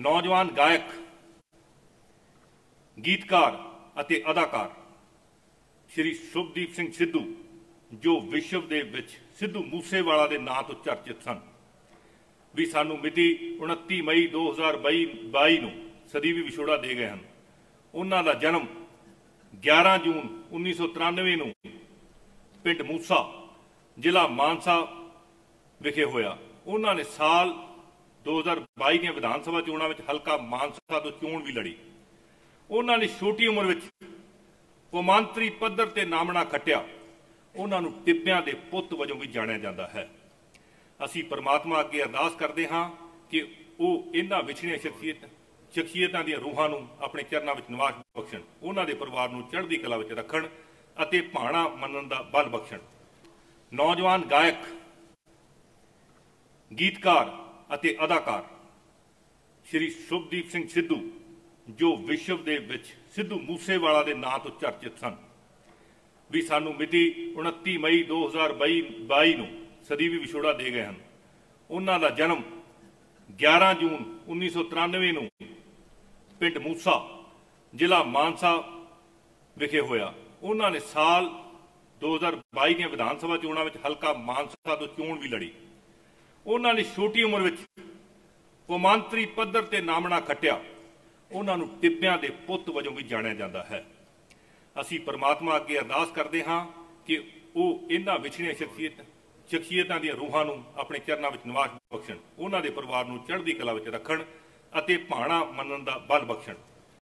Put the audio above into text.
ਨੌਜਵਾਨ ਗਾਇਕ, ਗੀਤਕਾਰ ਅਤੇ ਅਦਾਕਾਰ ਸ਼੍ਰੀ ਸ਼ੁਭਦੀਪ ਸਿੰਘ ਸਿੱਧੂ, ਜੋ ਵਿਸ਼ਵ ਦੇ ਵਿੱਚ ਸਿੱਧੂ ਮੂਸੇਵਾਲਾ ਦੇ ਨਾਂ ਤੋਂ ਚਰਚਿਤ ਸਨ। ਵੀ ਸਾਨੂੰ ਮਿਤੀ 29 ਮਈ 2022 ਨੂੰ ਸਦੀਵੀ ਵਿਛੋੜਾ ਦੇ ਗਏ ਹਨ। ਉਹਨਾਂ ਦਾ ਜਨਮ 11 ਜੂਨ 1993 ਨੂੰ ਪਿੰਡ ਮੂਸਾ, ਜ਼ਿਲ੍ਹਾ ਮਾਨਸਾ ਵਿਖੇ ਹੋਇਆ। ਉਹਨਾਂ ਨੇ ਸਾਲ 2022 ਦੀਆਂ ਵਿਧਾਨ ਸਭਾ ਚੋਣਾਂ ਵਿੱਚ ਹਲਕਾ ਮਾਨਸਾ ਤੋਂ ਚੋਣ ਵੀ ਲੜੀ। ਉਹਨਾਂ ਨੇ ਛੋਟੀ ਉਮਰ ਵਿੱਚ ਕੌਮਾਂਤਰੀ ਪੱਧਰ ਤੇ ਨਾਮਣਾ ਖੱਟਿਆ। ਉਹਨਾਂ ਨੂੰ ਟਿੱਬਿਆਂ ਦੇ ਪੁੱਤ ਵਜੋਂ ਵੀ ਜਾਣਿਆ ਜਾਂਦਾ ਹੈ। ਅਸੀਂ ਪਰਮਾਤਮਾ ਅੱਗੇ ਅਰਦਾਸ ਕਰਦੇ ਹਾਂ ਕਿ ਉਹ ਇਹਨਾਂ ਵਿਛੜੀਆਂ ਸ਼ਖਸੀਅਤ ਸ਼ਖਸੀਅਤਾਂ ਦੀਆਂ ਰੂਹਾਂ ਨੂੰ ਆਪਣੇ ਚਰਨਾਂ ਵਿੱਚ ਨਿਵਾਸ ਬਖਸ਼ਣ, ਉਹਨਾਂ ਦੇ ਪਰਿਵਾਰ ਨੂੰ ਚੜ੍ਹਦੀ ਕਲਾ ਵਿੱਚ ਰੱਖਣ ਅਤੇ ਭਾਣਾ ਮੰਨਣ ਦਾ ਬਲ ਬਖਸ਼ਣ। ਨੌਜਵਾਨ ਗਾਇਕ, ਗੀਤਕਾਰ ਅਤੇ ਅਦਾਕਾਰ ਸ਼੍ਰੀ ਸ਼ੁਭਦੀਪ ਸਿੰਘ ਸਿੱਧੂ, ਜੋ ਵਿਸ਼ਵ ਦੇ ਵਿੱਚ ਸਿੱਧੂ ਮੂਸੇਵਾਲਾ ਦੇ ਨਾਂ ਤੋਂ ਚਰਚਿਤ ਸਨ। ਵੀ ਸਾਨੂੰ ਮਿਤੀ 29 ਮਈ 2022 ਨੂੰ ਸਦੀਵੀ ਵਿਛੋੜਾ ਦੇ ਗਏ ਹਨ। ਉਹਨਾਂ ਦਾ ਜਨਮ 11 ਜੂਨ 1993 ਨੂੰ ਪਿੰਡ ਮੂਸਾ, ਜ਼ਿਲ੍ਹਾ ਮਾਨਸਾ ਵਿਖੇ ਹੋਇਆ। ਉਹਨਾਂ ਨੇ ਸਾਲ 2022 ਦੀਆਂ ਵਿਧਾਨ ਸਭਾ ਚੋਣਾਂ ਵਿੱਚ ਹਲਕਾ ਮਾਨਸਾ ਤੋਂ ਚੋਣ ਵੀ ਲੜੀ। ਉਹਨਾਂ ਨੇ ਛੋਟੀ ਉਮਰ ਵਿੱਚ ਕੌਮਾਂਤਰੀ ਪੱਧਰ ਤੇ ਨਾਮਣਾ ਖੱਟਿਆ। ਉਹਨਾਂ ਨੂੰ ਟਿੱਬਿਆਂ ਦੇ ਪੁੱਤ ਵਜੋਂ ਵੀ ਜਾਣਿਆ ਜਾਂਦਾ ਹੈ। ਅਸੀਂ ਪਰਮਾਤਮਾ ਅੱਗੇ ਅਰਦਾਸ ਕਰਦੇ ਹਾਂ ਕਿ ਉਹ ਇਹਨਾਂ ਵਿਛੜੀਆਂ ਸ਼ਖਸੀਅਤ ਸ਼ਖਸੀਅਤਾਂ ਦੀਆਂ ਰੂਹਾਂ ਨੂੰ ਆਪਣੇ ਚਰਨਾਂ ਵਿੱਚ ਨਿਵਾਸ ਬਖਸ਼ਣ, ਉਹਨਾਂ ਦੇ ਪਰਿਵਾਰ ਨੂੰ ਚੜ੍ਹਦੀ ਕਲਾ ਵਿੱਚ ਰੱਖਣ ਅਤੇ ਭਾਣਾ ਮੰਨਣ ਦਾ ਬਲ ਬਖਸ਼ਣ।